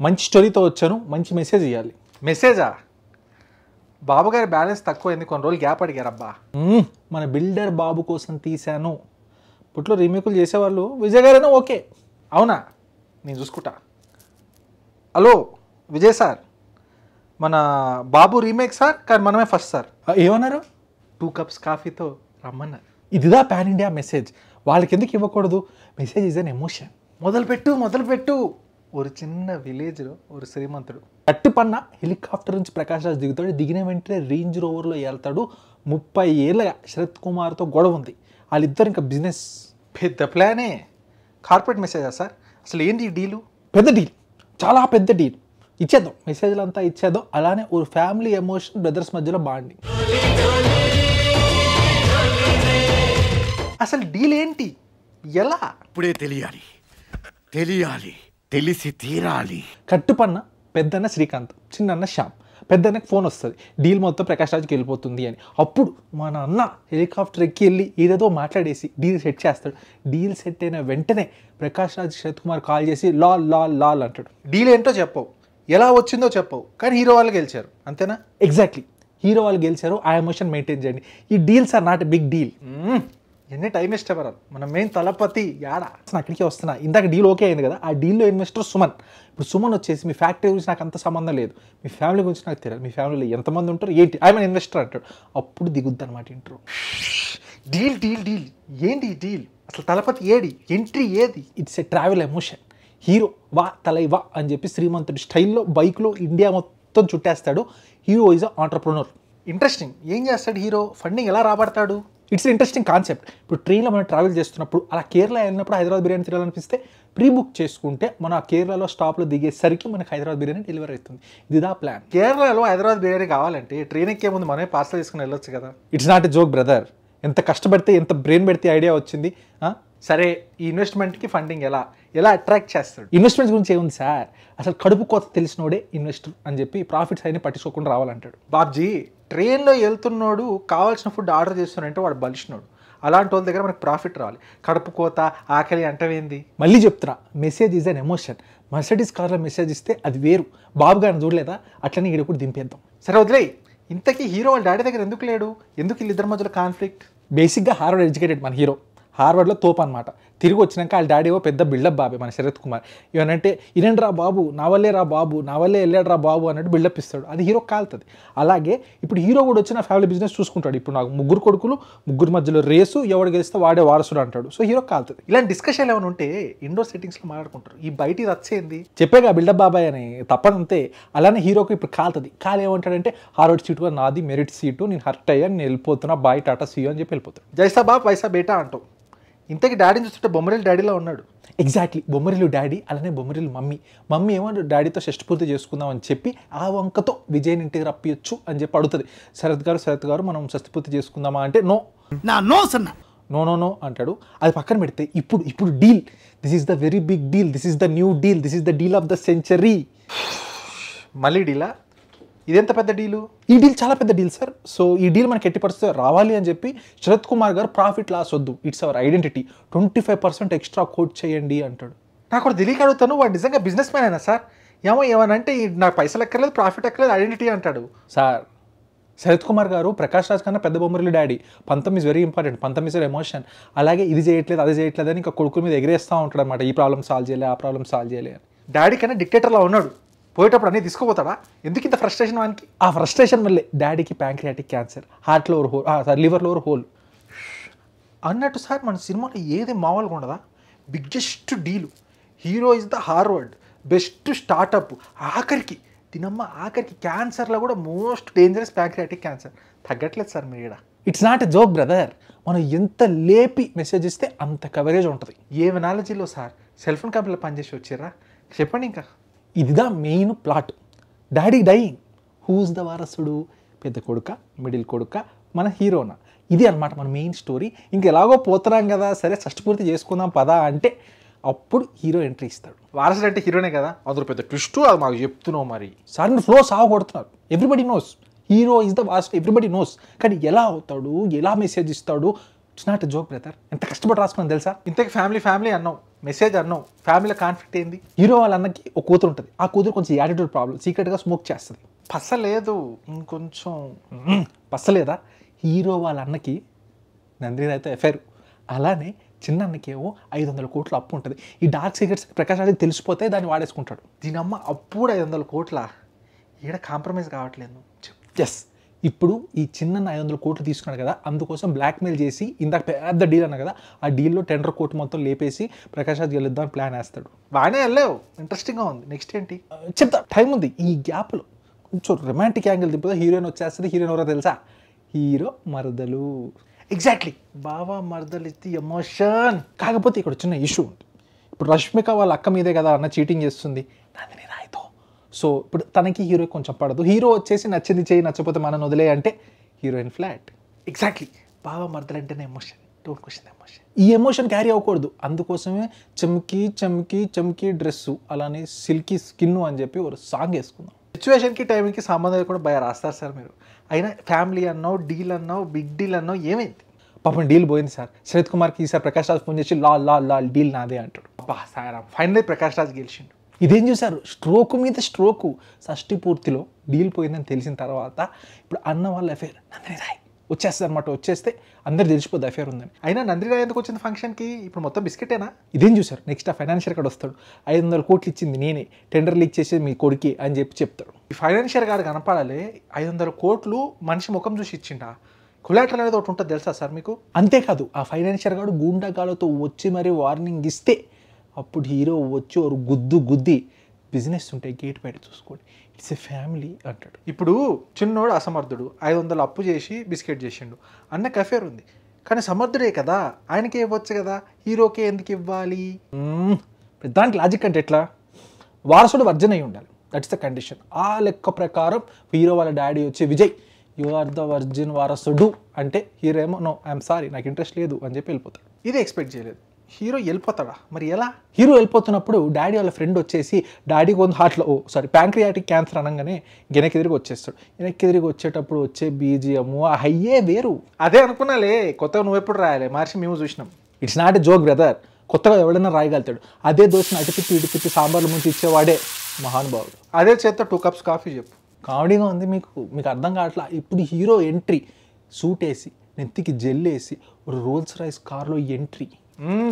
మంచి స్టోరీతో వచ్చాను మంచి మెసేజ్ ఇవ్వాలి మెసేజా బాబు గారి బ్యాలెన్స్ తక్కువైంది కొన్ని రోజులు గ్యాప్ అడిగారబ్బా. మన బిల్డర్ బాబు కోసం తీశాను. ఇప్పట్లో రీమేకులు చేసేవాళ్ళు విజయ్ గారైనా ఓకే. అవునా? నేను చూసుకుంటా. Hello Vijay sir. మన బాబు రీమేక్ సార్ కానీ మనమే ఫస్ట్ సార్. ఏమన్నారు? టూ కప్స్ కాఫీతో రమ్మన్నారు. ఇదిదా పాన్ ఇండియా మెసేజ్ వాళ్ళకి ఎందుకు ఇవ్వకూడదు? మెసేజ్ ఇస్ అన్ ఎమోషన్ మొదలుపెట్టు మొదలుపెట్టు. ఒక చిన్న విలేజ్లో ఒక శ్రీమంతుడు. కట్టుపన్న హెలికాప్టర్ నుంచి ప్రకాష్ రాజ్ దిగుతాడు. దిగిన వెంటనే రేంజ్ రోవర్లో వెళ్తాడు ముప్పై ఏళ్ళగా శరత్ కుమార్తో గొడవ ఉంది. వాళ్ళిద్దరు ఇంకా బిజినెస్ పెద్ద ప్లానే. కార్పొరేట్ మెసేజా సార్? అసలు ఏంటి ఈ డీలు? పెద్ద డీల్. చాలా పెద్ద డీల్. ఇచ్చేద్దాం. మెసేజ్లు అంతా ఇచ్చేద్దాం. అలానే ఒక ఫ్యామిలీ ఎమోషన్ బ్రదర్స్ మధ్యలో బాండింగ్. అసలు డీల్ ఏంటి ఎలా? ఇప్పుడే తెలియాలి. తెలియాలి. తెలిసి తీరాలి. కట్టుపన్న పెద్దన్న శ్రీకాంత్ చిన్నన్న శ్యామ్. పెద్దన్నకి ఫోన్ వస్తుంది. డీల్ మొత్తం ప్రకాష్ రాజ్కి వెళ్ళిపోతుంది అని. అప్పుడు మన అన్న హెలికాప్టర్ ఎక్కి వెళ్ళి ఏదేదో మాట్లాడేసి డీల్ సెట్ చేస్తాడు. డీల్ సెట్ అయిన వెంటనే ప్రకాష్ రాజ్ శరత్ కుమార్ కాల్ చేసి లాల్ లాల్ లాల్ అంటాడు. డీల్ ఏంటో చెప్పవు. ఎలా వచ్చిందో చెప్పవు. కానీ హీరో వాళ్ళు గెలిచారు. అంతేనా? ఎగ్జాక్ట్లీ హీరో వాళ్ళు గెలిచారు. ఆ ఎమోషన్ మెయింటైన్ చేయండి. ఈ deals are not big deal. ఎన్ని టైం వేస్ట్ మన మెయిన్ తలపతి యాడా? నా అక్కడికి వస్తున్నా. ఇందాక డీల్ ఓకే అయింది కదా ఆ డీల్లో ఇన్వెస్టర్ సుమన్. ఇప్పుడు సుమన్ వచ్చేసి మీ ఫ్యాక్టరీ గురించి నాకు అంత సంబంధం లేదు. మీ ఫ్యామిలీ గురించి నాకు తెలియదు. మీ ఫ్యామిలీలో ఎంతమంది ఉంటారు? ఏంటి? ఐ మీన్ ఇన్వెస్టర్ అంటాడు. అప్పుడు దిగుద్ది అనమాట ఇంట్రో డీల్ డీల్ డీల్ ఏంటి ఈ డీల్ అసలు తలపతి ఏడి? ఎంట్రీ ఏది? It's a travel emotion hero వా తలై వా అని చెప్పి శ్రీమంతుడి స్టైల్లో బైక్లో ఇండియా మొత్తం చుట్టేస్తాడు. Hero is a entrepreneur interesting ఏం చేస్తాడు హీరో ఫండింగ్ ఎలా రాబడతాడు? ఇట్స్ ఇంట్రెస్టింగ్ కాన్సెప్ట్ ఇప్పుడు ట్రైన్లో మనం ట్రావెల్ చేస్తున్నప్పుడు అలా కేరళ వెళ్ళినప్పుడు హైదరాబాద్ బిర్యానీ తినాలనిపిస్తే ప్రీ బుక్ చేసుకుంటే మనం ఆ కేరళలో స్టాప్లో దిగేసరికి మనకి హైదరాబాద్ బిర్యానీ డెలివరీ అవుతుంది. ఇదిదా ప్లాన్ కేరళలో హైదరాబాద్ బిర్యానీ కావాలంటే ట్రైన్ ఎక్కే ముందు మనమే పార్సల్ తీసుకుని వెళ్ళొచ్చు కదా. It's not a joke brother ఎంత కష్టపడితే ఎంత బ్రెయిన్ పెడితే ఐడియా వచ్చింది సరే ఈ ఇన్వెస్ట్మెంట్కి ఫండింగ్ ఎలా? ఎలా అట్రాక్ట్ చేస్తాడు? ఇన్వెస్ట్మెంట్స్ గురించి ఏముంది సార్ అసలు కడుపు కోత తెలిసినోడే ఇన్వెస్టర్ అని చెప్పి ప్రాఫిట్స్ అయినా పట్టించుకోకుండా రావాలంటాడు. బాబ్జీ ట్రైన్లో వెళ్తున్నాడు కావాల్సిన ఫుడ్ ఆర్డర్ చేస్తున్నాడంటే వాడు బలిసినోడు అలాంటి వాళ్ళ దగ్గర మనకు ప్రాఫిట్ రావాలి. కడుపు కోత ఆకలి అంటవేంది మళ్ళీ చెప్తున్నా message is an emotion Mercedes కార్లో మెసేజ్ ఇస్తే అది వేరు. బాబు గారిని చూడలేదా? అట్లనే ఇక్కడ కూడా దింపేద్దాం. సరే వదిలేయ్. ఇంతకీ హీరో వాళ్ళ డాడీ దగ్గర ఎందుకు లేడు? ఎందుకు వీళ్ళిద్దరి మధ్యలో కాన్ఫ్లిక్ట్ బేసిక్గా హార్వర్డ్ ఎడ్యుకేటెడ్ మన హీరో. హార్వర్డ్లో తోపు అనమాట తిరిగి వచ్చినాక వాళ్ళ డాడీ ఏవో పెద్ద బిల్డప్ బాబే మన శరత్ కుమార్. ఏమనంటే ఇనండి రా బాబు నా వల్లే రా బాబు నా వల్లే వెళ్ళాడు రా బాబు అన్నట్టు బిల్డప్ ఇస్తాడు. అది హీరో కాలుతుంది. అలాగే ఇప్పుడు హీరో కూడా వచ్చి నా ఫ్యామిలీ బిజినెస్ చూసుకుంటాడు. ఇప్పుడు నాకు ముగ్గురు కొడుకులు ముగ్గురు మధ్యలో రేసు ఎవడు గెలిస్తే వాడే వారసుడు అంటాడు. సో హీరో కాలుతుంది. ఇలాంటి డిస్కషన్ ఏమైనా ఉంటే ఇండోర్ సెట్టింగ్స్లో మాట్లాడుకుంటారు. ఈ బయట ఇది చెప్పేగా బిల్డప్ బాబాయ్ అని తప్పనంతే. అలానే హీరోకి ఇప్పుడు కాలుతుంది. కాలు ఏమంటాడంటే హార్వర్డ్ సీటు నాది మెరిట్ సీటు నేను హర్ట్ అయ్యా నేను వెళ్ళిపోతున్నా బాయ్ టాటా సీయో అని చెప్పి వెళ్ళిపోతాడు. జైసా బాబ్ వైసా బేటా అంటావు ఇంతకీ డాడీని చూస్తుంటే బొమ్మరేలు డాడీలో ఉన్నాడు. ఎగ్జాక్ట్లీ బొమ్మరిల్లు డాడీ అలానే బొమ్మరిల్లు మమ్మీ. మమ్మీ ఏమో డాడీతో షష్టిపూర్తి చేసుకుందాం అని చెప్పి ఆ వంకతో విజయ్ని ఇంటికి రప్పియొచ్చు అని చెప్పి అడుగుతుంది. శరత్ గారు శరత్ గారు మనం షష్టిపూర్తి చేసుకుందామా? అంటే నో. నా నోస్ అన్నా నో నో నో అంటాడు. అది పక్కన పెడితే ఇప్పుడు ఇప్పుడు deal. This is the very big deal this is the new deal this is the deal of the century మళ్ళీ డీలా? ఇదెంత పెద్ద డీలు? ఈ డీల్ చాలా పెద్ద డీల్ సార్. సో ఈ డీల్ మనకి ఎట్టి పరిస్థితి రావాలి అని చెప్పి శరత్ కుమార్ గారు ప్రాఫిట్ లాస్ వద్దు. It's our identity. Twenty five percent extra quote చేయండి అంటాడు. నాకు కూడా తెలియక అడుగుతాను వాడు నిజంగా బిజినెస్ మ్యాన్ అయినా సార్. ఏమో ఏమనంటే నాకు పైసలు ఎక్కర్లేదు ప్రాఫిట్ ఎక్కర్లేదు ఐడెంటిటీ అంటాడు. సార్ శరత్ కుమార్ గారు ప్రకాష్ రాజ్ కన్నా పెద్ద బొమ్మరిల్లు డాడీ. పంతం ఇస్ వెరీ ఇంపార్టెంట్ పంతం ఇస్ ఎమోషన్ అలాగే ఇది చేయట్లేదు అది చేయట్లేదు అని ఇంకా కొడుకుల మీద ఎగిరేస్తూ ఉంటాడు అనమాట ఈ ప్రాబ్లం సాల్వ్ చేయలే ఆ ప్రాబ్లం సాల్వ్ చేయలే డాడీ కన్నా డిక్టేటర్లా ఉన్నాడు. పోయేటప్పుడు అన్నీ తీసుకుపోతాడా? ఎందుకు ఇంత ఫ్రస్ట్రేషన్ వానికి? ఆ ఫ్రస్ట్రేషన్ వల్లే డాడీకి ప్యాంక్రియాటిక్ క్యాన్సర్ హార్ట్లో ఒక హోల్ సార్ లివర్లో ఒక హోల్ అన్నట్టు సార్ మన సినిమాలో ఏది మామూలుగా ఉండదా? Biggest deal hero is the Harvard best startup ఆఖరికి తినమ్మ ఆఖరికి క్యాన్సర్లో కూడా మోస్ట్ డేంజరస్ ప్యాంక్రియాటిక్ క్యాన్సర్ తగ్గట్లేదు సార్ మీరు ఈడ. It's not a joke brother మనం ఎంత లేపి మెసేజ్ ఇస్తే అంత కవరేజ్ ఉంటుంది. ఏ ఎనాలజీలో సార్? సెల్ ఫోన్ కంపెనీలో పనిచేసి వచ్చారా? చెప్పండి ఇంకా. ఇదిదా main plot. Daddy dying. Who's the వారసుడు? పెద్ద కొడుక మిడిల్ కొడుక మన హీరోనా. ఇది అన్నమాట మన మెయిన్ స్టోరీ. ఇంక ఎలాగో పోతున్నాం కదా సరే షష్టిపూర్తి చేసుకుందాం పదా అంటే అప్పుడు హీరో ఎంట్రీ ఇస్తాడు. వారసుడు అంటే హీరోనే కదా? అందులో పెద్ద ట్విస్ట్ అది మాకు చెప్తున్నావు మరి. సార్ మీరు ఫ్లో సాగు కొడుతున్నారు everybody knows hero is the వారసుడు ఎవ్రీబడి నోస్ కానీ ఎలా అవుతాడు ఎలా మెసేజ్ ఇస్తాడు? It's not a joke brother ఎంత కష్టపడి రాసుకున్నాను తెలుసా? ఇంతకీ ఫ్యామిలీ ఫ్యామిలీ అన్నావు. మెసేజ్ అన్నావు ఫ్యామిలీలో కాన్ఫ్లిక్ట్ ఏంది? హీరో వాళ్ళ అన్నకి ఒక కూతురు ఉంటుంది. ఆ కూతురు కొంచెం యాటిట్యూడ్ ప్రాబ్లం సీక్రెట్గా స్మోక్ చేస్తుంది. పసలేదు ఇంకొంచెం. పස්සలేదా హీరో వాళ్ళ అన్నకి నందిని అయితే ఎఫైర్ అలానే చిన్న అన్నకి ఏమో ఐదు వందల కోట్ల అప్పు ఉంటుంది. ఈ డార్క్ సీక్రెట్స్ ప్రకాష్ రాజ్కి తెలిసిపోతే దాన్ని వాడేసుకుంటాడు. దీనమ్మ అప్పుడు ఐదు వందల కోట్ల? ఈడ కాంప్రమైజ్ కావట్లేదు. ఎస్ ఇప్పుడు ఈ చిన్న ఐదు వందల కోట్లు తీసుకున్నాడు కదా అందుకోసం బ్లాక్మెయిల్ చేసి ఇందాక పెద్ద డీల్ అన్న కదా ఆ డీల్లో టెండర్ కోర్టు మొత్తం లేపేసి ప్రకాష్ రాజ్ గెలుద్దాం ప్లాన్ వేస్తాడు. బాగానే వెళ్ళావు ఇంట్రెస్టింగ్గా ఉంది. నెక్స్ట్ ఏంటి? చెప్తా టైం ఉంది. ఈ గ్యాప్లో కొంచెం రొమాంటిక్ యాంగిల్ దింపుతా హీరోయిన్ వచ్చేస్తుంది హీరోయిన్ ఎవరో తెలుసా? హీరో మరదలు. ఎగ్జాక్ట్లీ బాబా మరదలు ఇది ఎమోషన్ కాకపోతే ఇక్కడ చిన్న ఇష్యూ ఉంది. ఇప్పుడు రష్మిక వాళ్ళ అక్క మీదే కదా అన్న చీటింగ్ చేస్తుంది. నందిని రాయ్తో సో ఇప్పుడు తనకి హీరో కొంచెం పడదు. హీరో వచ్చేసి నచ్చింది చేయి నచ్చకపోతే మనం వదిలే అంటే హీరోయిన్ ఫ్లాట్. ఎగ్జాక్ట్లీ బాబా మర్దలు అంటేనే ఎమోషన్ డోంట్ క్వశ్చన్ ఎమోషన్ ఈ ఎమోషన్ క్యారీ అవ్వకూడదు. అందుకోసమే చమ్కి చమ్కి చమ్కి డ్రెస్సు అలానే సిల్కీ స్కిన్ అని చెప్పి ఒక సాంగ్ వేసుకుందాం. సిచ్యువేషన్కి టైంకి సంబంధం కూడా భయ రాస్తారు సార్ మీరు. అయినా ఫ్యామిలీ అన్నావు డీల్ అన్నావు బిగ్ డీల్ అన్నావు ఏమైంది? పాపం డీల్ పోయింది సార్. శరత్ కుమార్కి ఈసారి ప్రకాష్ రాజ్ ఫోన్ చేసి లాల్ లాల్ లాల్ డీల్ నాదే అంటాడు. అబ్బా సారా ఫైనల్ ప్రకాష్ రాజ్ గెలిచిండు. ఇదేం చూశారు? స్ట్రోక్ మీద స్ట్రోకు. షష్టి పూర్తిలో డీల్ పోయిందని తెలిసిన తర్వాత ఇప్పుడు అన్న వాళ్ళ అఫేర్ నందిని రాయ్ వచ్చేస్తుంది అనమాట వచ్చేస్తే అందరు తెలిసిపోద్ది అఫేర్ ఉందని. అయినా నందిని ఎందుకు వచ్చింది ఫంక్షన్కి ఇప్పుడు మొత్తం బిస్కెటేనా? ఇదేం చూసారు నెక్స్ట్ ఆ ఫైనాన్షియల్ కాడ వస్తాడు. ఐదు వందల కోట్లు ఇచ్చింది నేనే. టెండర్ లీక్ చేసేది మీ కొడుకి అని చెప్పి చెప్తాడు. ఈ ఫైనాన్షియల్ గారు కనపడాలి ఐదు వందల కోట్లు మనిషి ముఖం చూసి ఇచ్చిండా? కులాటల్ అనేది ఒకటి ఉంటుంది తెలుసా సార్ మీకు? అంతేకాదు ఆ ఫైనాన్షియల్ గాడు గూండాగాలతో వచ్చి మరి వార్నింగ్ ఇస్తే అప్పుడు హీరో వచ్చి ఒక గుద్దు గుద్ది బిజినెస్ ఉంటే గేట్ బయట చూసుకోండి. ఇట్స్ ఎ ఫ్యామిలీ అంటాడు. ఇప్పుడు చిన్నోడు అసమర్థుడు. ఐదు వందలు అప్పు చేసి బిస్కెట్ చేసిండు. అన్న కఫేర్ ఉంది. కానీ సమర్థుడే కదా. ఆయనకే ఇవ్వచ్చు కదా. హీరోకే ఎందుకు ఇవ్వాలి? దానికి లాజిక్ అంటే ఎట్లా? వారసుడు వర్జన్ అయి ఉండాలి. దట్స్ ద కండిషన్ ఆ లెక్క ప్రకారం హీరో వాళ్ళ డాడీ వచ్చి Vijay you are the virgin వారసుడు. అంటే హీరో ఏమో నో ఐఎమ్ సారీ నాకు ఇంట్రెస్ట్ లేదు. అని చెప్పి వెళ్ళిపోతాడు. ఇది ఎక్స్పెక్ట్ చేయలేదు. హీరో వెళ్ళిపోతాడా? మరి ఎలా? హీరో వెళ్ళిపోతున్నప్పుడు డాడీ వాళ్ళ ఫ్రెండ్ వచ్చేసి డాడీకి ಒಂದು హార్ట్లో ఓ సారీ ప్యాంక్రియాటిక్ క్యాన్సర్ అనగానే వెనక్కి వచ్చేస్తాడు. వెనక్కి తిరిగి వచ్చేటప్పుడు వచ్చే బీజిఎం ఆ హయ్యే వేరు. అదే అనుకున్నాలే కొత్తగా నువ్వు ఎప్పుడు రాయాలి? మార్చి మేము చూసినాం. It's not a joke brother కొత్తగా ఎవడైనా రాయగలుగుతాడు. అదే దోశను అటు తిప్పి ఇటు తిప్పి సాంబార్ల ముంచి ఇచ్చేవాడే మహానుభావుడు. అదే చేత్తో టూ కప్స్ కాఫీ చెప్పు. కామెడీగా ఉంది మీకు. మీకు అర్థం కావట్లా? ఇప్పుడు హీరో ఎంట్రీ సూట్ వేసి నెత్తికి జెల్ వేసి రోల్స్ రైస్ కార్లో ఎంట్రీ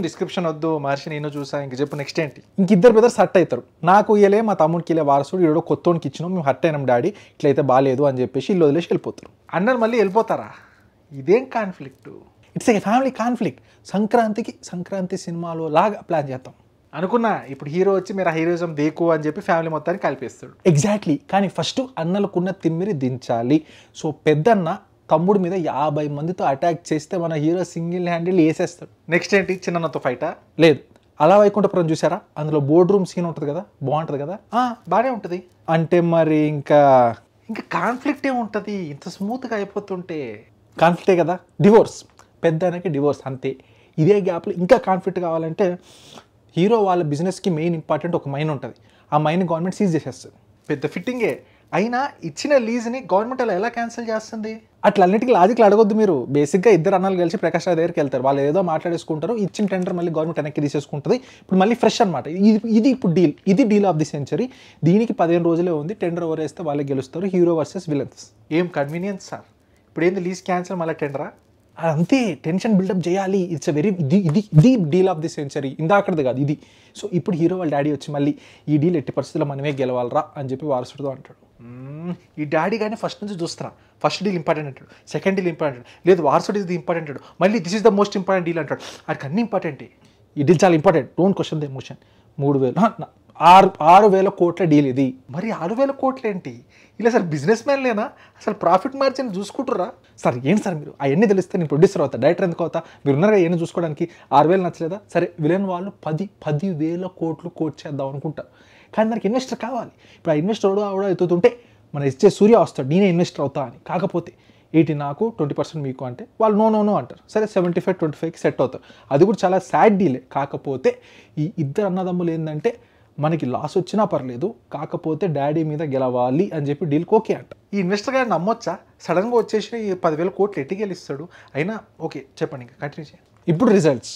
డిస్క్రిప్షన్ వద్దు మహర్షి నేను చూసా ఇంక చెప్పు నెక్స్ట్ ఏంటి? ఇంక ఇద్దరు బ్రదర్స్ హట్ అవుతారు. నాకు ఇయలే మా తమ్ముడికి ఇలే వారసుడు ఈడో కొత్తోనికి ఇచ్చినాం మేము హట్ అయినాం డాడీ ఇట్లయితే బాగాలేదు అని చెప్పేసి ఇల్లు వదిలేసి వెళ్ళిపోతారు. అన్నలు మళ్ళీ వెళ్ళిపోతారా? ఇదేం conflict it's a family conflict సంక్రాంతికి సంక్రాంతి సినిమాలో లాగా ప్లాన్ చేద్దాం. అనుకున్నా ఇప్పుడు హీరో వచ్చి మీరు ఆ హీరోయిజం దేకు అని చెప్పి ఫ్యామిలీ మొత్తాన్ని కలిపేస్తాడు. ఎగ్జాక్ట్లీ కానీ ఫస్ట్ అన్నలకున్న తిమ్మిరి దించాలి. సో పెద్దన్న తమ్ముడి మీద యాభై మందితో అటాక్ చేస్తే మన హీరో సింగిల్ హ్యాండిల్ వేసేస్తాడు. నెక్స్ట్ ఏంటి? చిన్నతో ఫైటా లేదు. అలా వైకుంఠపురం చూసారా? అందులో బోర్డ్ రూమ్ సీన్ ఉంటుంది కదా? బాగుంటుంది కదా? బాగానే ఉంటుంది. అంటే మరి ఇంకా ఇంకా కాన్ఫ్లిక్ట్ ఏముంటుంది ఇంత స్మూత్గా అయిపోతుంటే. కాన్ఫ్లిక్టే కదా? డివోర్స్ పెద్ద ఆయనకి డివోర్స్ అంతే. ఇదే గ్యాప్లో ఇంకా కాన్ఫ్లిక్ట్ కావాలంటే హీరో వాళ్ళ బిజినెస్కి మెయిన్ ఇంపార్టెంట్ ఒక మైన్ ఉంటుంది. ఆ మైన్ గవర్నమెంట్ సీజ్ చేసేస్తుంది. పెద్ద ఫిట్టింగే అయినా ఇచ్చిన లీజ్ని గవర్నమెంట్ అలా ఎలా క్యాన్సిల్ చేస్తుంది? అట్లా అన్నిటికీ లాజిక్లు అడగొద్దు మీరు. బేసిక్గా ఇద్దరు అన్నలు కలిసి ప్రకాష్ రాజ్ దగ్గరికి వెళ్తారు. వాళ్ళు ఏదో మాట్లాడేసుకుంటారు. ఇచ్చిన టెండర్ మళ్ళీ గవర్నమెంట్ వెనక్కి తీసేసుకుంటుంది. ఇప్పుడు మళ్ళీ ఫ్రెష్ అనమాట ఇది ఇది ఇప్పుడు డీల్. ఇది డీల్ ఆఫ్ ది సెంచరీ. దీనికి పదిహేను రోజులే ఉంది. టెండర్ ఓవర్ వేస్తే వాళ్ళే గెలుస్తారు. Hero versus villains. ఏం కన్వీనియన్స్ సార్? ఇప్పుడు ఏంది లీజ్ క్యాన్సిల్ మళ్ళీ టెండరా? అంతే టెన్షన్ బిల్డప్ చేయాలి. ఇట్స్ వెరీ ఇది ఇది the deal of the century ఇందాకది కాదు ఇది. సో ఇప్పుడు హీరో వాళ్ళ డాడీ వచ్చి మళ్ళీ ఈ డీల్ ఎట్టి పరిస్థితుల్లో మనమే గెలవాలరా అని చెప్పి వారసుడితో అంటాడు. ఈ డాడీ కానీ ఫస్ట్ నుంచి చూస్తున్నా. ఫస్ట్ డీల్ ఇంపార్టెంట్ అంటాడు. సెకండ్ డీల్ ఇంపార్టెంట్ అంటాడు. లేదు వారసుడు ఇది ఇంపార్టెంట్ అంటాడు. మళ్ళీ this is the most important deal అంటాడు. అక్కడికి అన్ని ఇంపార్టెంటే ఈ డీల్ చాలా important don't question the emotion మూడు వేలు. ఆరు ఆరు వేల కోట్ల డీల్ ఇది. మరి ఆరు వేల కోట్లు ఏంటి ఇలా సార్ బిజినెస్ మ్యాన్లేనా అసలు ప్రాఫిట్ మార్జిన్ చూసుకుంటురా సార్ ఏంటి సార్ మీరు? అవన్నీ తెలిస్తే నేను ప్రొడ్యూసర్ అవుతా డైరెక్టర్ ఎందుకు అవుతా? మీరు ఉన్నారు ఏమైనా చూసుకోవడానికి? ఆరు వేలు నచ్చలేదా? సరే విలన్ వాళ్ళు పది పది వేల కోట్లు కోట్ చేద్దాం అనుకుంటారు కానీ దానికి ఇన్వెస్టర్ కావాలి. ఇప్పుడు ఆ ఇన్వెస్టర్ కూడా ఎత్తుతుంటే మన ఇచ్చే సూర్య వస్తాడు నేనే ఇన్వెస్టర్ అవుతా అని. కాకపోతే ఎయిటీ నాకు ట్వంటీ పర్సెంట్ మీకు అంటే వాళ్ళు నో నో నో అంటారు. సరే సెవెంటీ ఫైవ్ ట్వంటీ ఫైవ్కి సెట్ అవుతారు. అది కూడా చాలా సాడ్ డీలే కాకపోతే ఈ ఇద్దరు అన్నదమ్ములు ఏంటంటే మనకి లాస్ వచ్చినా పర్లేదు కాకపోతే డాడీ మీద గెలవాలి అని చెప్పి డీల్కి ఓకే అంట. ఈ ఇన్వెస్టర్ గారు నమ్మొచ్చా? సడన్గా వచ్చేసి పదివేల కోట్లు ఎట్టి గెలుస్తాడు? అయినా ఓకే చెప్పండి ఇంకా కంటిన్యూ చేయండి. ఇప్పుడు రిజల్ట్స్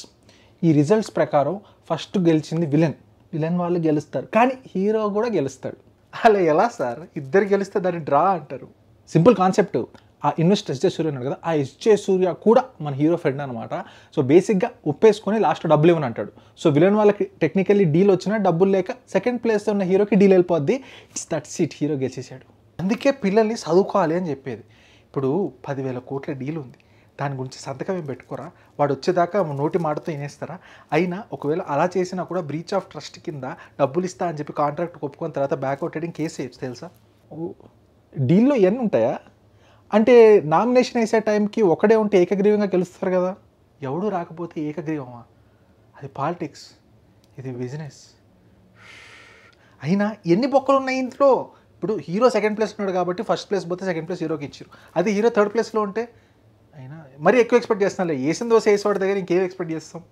ఈ రిజల్ట్స్ ప్రకారం ఫస్ట్ గెలిచింది విలన్ విలన్ వాళ్ళు గెలుస్తారు కానీ హీరో కూడా గెలుస్తాడు. అలా ఎలా సార్? ఇద్దరు గెలిస్తే దాన్ని డ్రా అంటారు. సింపుల్ కాన్సెప్ట్ ఆ ఇన్వెస్ట్ ఎస్జే సూర్య అన్నాడు కదా ఆ ఎస్జే సూర్య కూడా మన హీరో ఫ్రెండ్ అనమాట సో బేసిక్గా ఒప్పేసుకొని లాస్ట్ డబ్బులు ఇవ్వని అంటాడు. సో విలన్ వాళ్ళకి టెక్నికల్లీ డీల్ వచ్చినా డబ్బులు లేక సెకండ్ ప్లేస్లో ఉన్న హీరోకి డీల్ వెళ్ళిపోద్ది. ఇట్స్ దట్ సీట్ హీరో గెలిచేసాడు. అందుకే పిల్లల్ని చదువుకోవాలి అని చెప్పేది. ఇప్పుడు పదివేల కోట్ల డీల్ ఉంది. దాని గురించి సంతకం ఏం పెట్టుకోరా? వాడు వచ్చేదాకా నోటి మాటతో వినేస్తారా? అయినా ఒకవేళ అలా చేసినా కూడా బ్రీచ్ ఆఫ్ ట్రస్ట్ కింద డబ్బులు ఇస్తా అని చెప్పి కాంట్రాక్ట్ ఒప్పుకున్న తర్వాత బ్యాక్ అవుట్ కేసు వేయచ్చు తెలుసా? డీల్లో ఇవన్నీ ఉంటాయా? అంటే నామినేషన్ వేసే టైంకి ఒకడే ఉంటే ఏకగ్రీవంగా గెలుస్తారు కదా. ఎవడు రాకపోతే ఏకగ్రీవమా? అది పాలిటిక్స్ ఇది బిజినెస్ అయినా ఎన్ని బొక్కలు ఉన్నాయి ఇంట్లో? ఇప్పుడు హీరో సెకండ్ ప్లేస్ ఉన్నాడు కాబట్టి ఫస్ట్ ప్లేస్ పోతే సెకండ్ ప్లేస్ హీరోకి ఇచ్చారు. అది హీరో థర్డ్ ప్లేస్లో ఉంటే అయినా మరీ ఎక్కువ ఎక్స్పెక్ట్ చేస్తున్నాలే వేసిన దోశ వేసేవాడి దగ్గర ఇంకేం ఎక్స్పెక్ట్ చేస్తాం?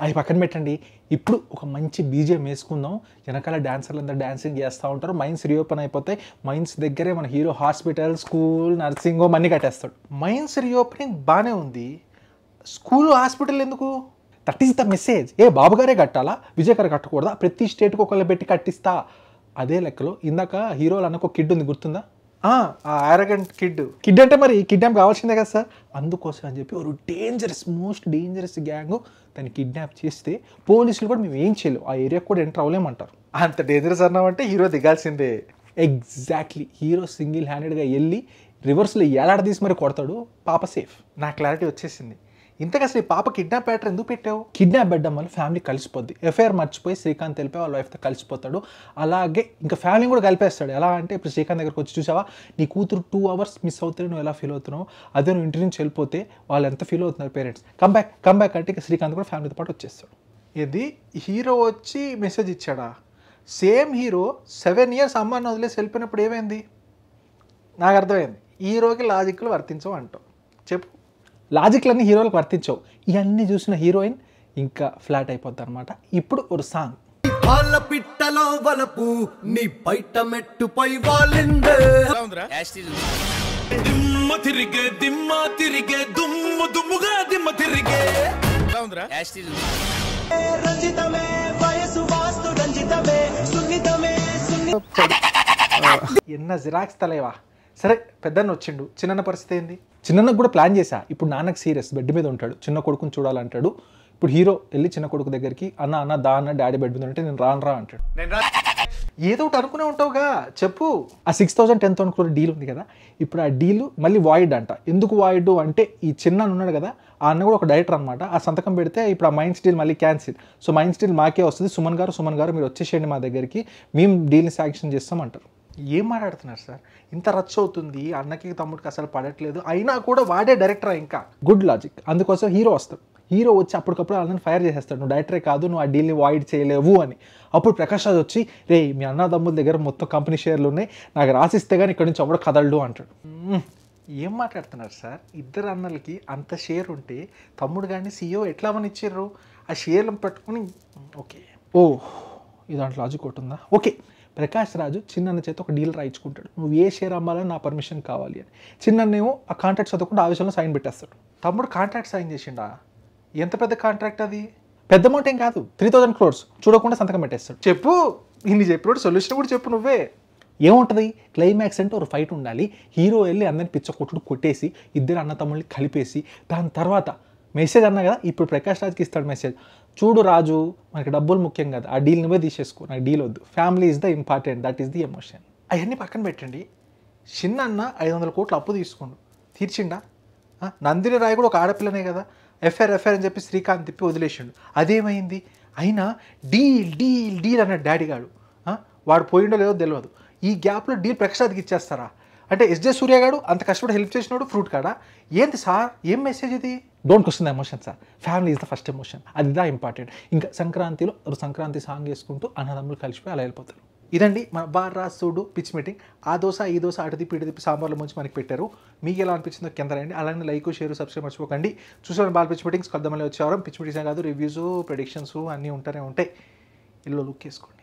అది పక్కన పెట్టండి. ఇప్పుడు ఒక మంచి బీజేం వేసుకుందాం వెనకాల డాన్సర్లు అందరూ డాన్సింగ్ చేస్తూ ఉంటారు. మైన్స్ రీఓపెన్ అయిపోతాయి మైన్స్ దగ్గరే మన hero hospital school nursing home అన్నీ కట్టేస్తాడు. మైన్స్ రీఓపెనింగ్ బాగానే ఉంది. స్కూల్ హాస్పిటల్ ఎందుకు? దట్ ఈస్ ద మెసేజ్ ఏ బాబు గారే కట్టాలా? విజయ్ గారు కట్టకూడదా? ప్రతి స్టేట్కి ఒకళ్ళు పెట్టి కట్టిస్తా. అదే లెక్కలో ఇందాక హీరోలు అన్న ఒక కిడ్ ఉంది గుర్తుందా? ఆరగంట్ కిడ్ కిడ్ అంటే మరి కిడ్నాప్ కావాల్సిందే కదా సార్? అందుకోసం అని చెప్పి ఒక డేంజరస్ మోస్ట్ డేంజరస్ గ్యాంగ్ దాన్ని కిడ్నాప్ చేస్తే పోలీసులు కూడా మేము ఏం చేయలేము ఆ ఏరియాకి కూడా ఎంటర్ అవ్వలేమంటారు. అంత డేంజరస్ అన్నామంటే హీరో దిగాల్సిందే. ఎగ్జాక్ట్లీ హీరో సింగిల్ హ్యాండెడ్గా వెళ్ళి రివర్స్లో ఏలాడ తీసి మరి కొడతాడు? పాప సేఫ్ నా క్లారిటీ వచ్చేసింది. ఇంతకు అసలు ఈ పాప కిడ్నాప్ ప్యాటర్ ఎందుకు పెట్టావు? కిడ్నాప్ పెట్టడం వల్ల ఫ్యామిలీ కలిసిపోద్ది. ఎఫ్ఐఆర్ మర్చిపోయి శ్రీకాంత్ తెలిపి వాళ్ళ వైఫ్తో కలిసిపోతాడు. అలాగే ఇంకా ఫ్యామిలీ కూడా కలిపేస్తాడు. ఎలా అంటే ఇప్పుడు శ్రీకాంత్ దగ్గరకు వచ్చి చూసావా? నీ కూతురు టూ అవర్స్ మిస్ అవుతే నువ్వు ఎలా ఫీల్ అవుతున్నావు? అదే నువ్వు ఇంటి నుంచి వెళ్ళిపోతే వాళ్ళు ఎంత ఫీల్ అవుతున్నారు parents come back come back అంటే ఇక శ్రీకాంత్ కూడా ఫ్యామిలీతో పాటు వచ్చేస్తాడు. ఇది హీరో వచ్చి మెసేజ్ ఇచ్చాడా? సేమ్ హీరో సెవెన్ ఇయర్స్ అమ్మాయిని వదిలేసి వెళ్ళిపోయినప్పుడు ఏమైంది? నాకు అర్థమైంది. హీరోకి లాజిక్లు వర్తించవు అంటావు. చెప్పు. లాజిక్లన్నీ హీరోలకు వర్తించవు. ఇవన్నీ చూసిన హీరోయిన్ ఇంకా ఫ్లాట్ అయిపోద్ది అనమాట ఇప్పుడు ఒక సాంగ్. వాళ్ళ పిట్టలో వలపు నీ బయట మెట్టుపై వాలిందే. దిమ్మ తిరిగే దిమ్మ తిరిగే దుమ్ము దుమ్ముగా దిమ్మ తిరిగే. రంజితమే వయసు వాస్తు రంజితమే సున్నితమే సున్ని ఎన్న జిరాక్స్ తలేవా సరే పెద్దన్న వచ్చిండు. చిన్న పరిస్థితి ఏంది? చిన్నకు కూడా ప్లాన్ చేశా. ఇప్పుడు నాన్నకు సీరియస్ బెడ్ మీద ఉంటాడు. చిన్న కొడుకుని చూడాలంటాడు. ఇప్పుడు హీరో వెళ్ళి చిన్న కొడుకు దగ్గరికి అన్న అన్న దా అన్న డాడీ బెడ్ మీద ఉంటే నేను రాను రా అంటాడు. ఏదో ఒకటి అనుకునే ఉంటావుగా. చెప్పు. ఆ సిక్స్ థౌసండ్ టెన్ థౌసండ్ కూడా డీల్ ఉంది కదా. ఇప్పుడు ఆ డీల్ మళ్ళీ వాయిడ్ అంట. ఎందుకు వాయిడ్ అంటే ఈ చిన్న ఉన్నాడు కదా ఆ అన్న కూడా ఒక డైరెక్టర్ అనమాట ఆ సంతకం పెడితే ఇప్పుడు ఆ మైండ్ స్టీల్ మళ్ళీ క్యాన్సిల్ సో మైండ్ స్టీల్ మాకే వస్తుంది. సుమన్ గారు సుమన్ గారు మీరు వచ్చేసేయండి మా దగ్గరికి. మేము డీల్ని శాంక్షన్ చేస్తాం అంటారు. ఏం మాట్లాడుతున్నారు సార్? ఇంత రచ్చ అవుతుంది అన్నకి తమ్ముడికి అసలు పడట్లేదు. అయినా కూడా వాడే డైరెక్టరా ఇంకా? గుడ్ లాజిక్ అందుకోసం హీరో వస్తాడు. హీరో వచ్చి అప్పటికప్పుడు వాళ్ళని ఫైర్ చేసేస్తాడు. నువ్వు డైరెక్టరే కాదు నువ్వు ఆ డీల్ని వాయిడ్ చేయలేవు అని. అప్పుడు ప్రకాష్ రాజ్ వచ్చి రే మీ అన్నదమ్ముల దగ్గర మొత్తం కంపెనీ షేర్లు ఉన్నాయి. నాకు రాసిస్తే కానీ ఇక్కడ నుంచి ఎవడు కదలడు అంటాడు. ఏం మాట్లాడుతున్నారు సార్? ఇద్దరు అన్నలకి అంత షేర్ ఉంటే తమ్ముడు కానీ సీఈఓ ఎట్లా అని ఇచ్చారు ఆ షేర్లను పట్టుకుని ఓకే. ఓ ఇదాంట్లో లాజిక్ ఒకటి ఉందా? ఓకే. ప్రకాష్ రాజు చిన్న చేత ఒక డీల్ రాయించుకుంటాడు. నువ్వు ఏ షేర్ అమ్మాలని నా పర్మిషన్ కావాలి అని. చిన్ననేమో ఆ కాంట్రాక్ట్ చదవకుండా ఆ విషయంలో సైన్ పెట్టేస్తాడు. తమ్ముడు కాంట్రాక్ట్ సైన్ చేసిండా? ఎంత పెద్ద కాంట్రాక్ట్ అది? పెద్ద అమౌంట్ ఏం కాదు త్రీ థౌసండ్ క్రోర్స్ చూడకుండా సంతకం పెట్టేస్తాడు. చెప్పు ఇన్ని చెప్పినప్పుడు సొల్యూషన్ కూడా చెప్పు నువ్వే. ఏముంటుంది? క్లైమాక్స్ అంటే ఒక ఫైట్ ఉండాలి. హీరో వెళ్ళి అందరిని పిచ్చ కొట్టుడు కొట్టేసి ఇద్దరు అన్న తమ్ముళ్ళని కలిపేసి దాని తర్వాత మెసేజ్ అన్నా కదా ఇప్పుడు ప్రకాష్ రాజ్కి ఇస్తాడు మెసేజ్ చూడు రాజు మనకి డబ్బులు ముఖ్యం కదా ఆ డీల్ నువ్వే తీసేసుకో నాకు డీల్ వద్దు. Family is the important that is the emotion అవన్నీ పక్కన పెట్టండి. చిన్న అన్న ఐదు వందల కోట్లు అప్పు తీసుకోండు. తీర్చిండా? నందిని రాయ్ కూడా ఒక ఆడపిల్లనే కదా. ఎఫ్ఐఆర్ ఎఫ్ఐఆర్ అని చెప్పి శ్రీకాంత్ తిప్పి వదిలేసిండు. అదేమైంది? అయినా డీల్ డీల్ డీల్ అన్నాడు డాడీ గాడు. వాడు పోయిండో లేదో తెలియదు ఈ గ్యాప్లో డీల్ ప్రకాశాద్కి ఇచ్చేస్తారా? అంటే ఎస్జే సూర్య గారు అంత కష్టపడి హెల్ప్ చేసినాడు ఫ్రూట్ కాడా? ఏంది సార్? ఏం మెసేజ్ ఇది? Don't question the emotion sir family is the first emotion అది దా ఇంపార్టెంట్ ఇంకా సంక్రాంతిలో సంక్రాంతి సాంగ్ వేసుకుంటూ అన్నదమ్ములు కలిసిపోయి అలా వెళ్ళిపోతారు. ఇదండి మన బార్ రాసుడు పిచ్ మీటింగ్ ఆ దోశ ఈ దోశ అటు తిప్పి ఇటు తిప్పి సాంబార్లో ముంచి మనకి పెట్టారు. మీకు ఎలా అనిపించిందో కింద రండి. అలానే లైక్ షేర్ సబ్స్క్రైబ్ మర్చిపోకండి. చూసాను బాల్ పిచ్ మీటింగ్స్ కొద్దామని వచ్చేవారం పిచ్ మీటింగ్స్ కాదు రివ్యూస్ ప్రెడిక్షన్స్ అన్నీ ఉంటూనే ఉంటాయి. ఇల్లు లుక్ వేసుకోండి.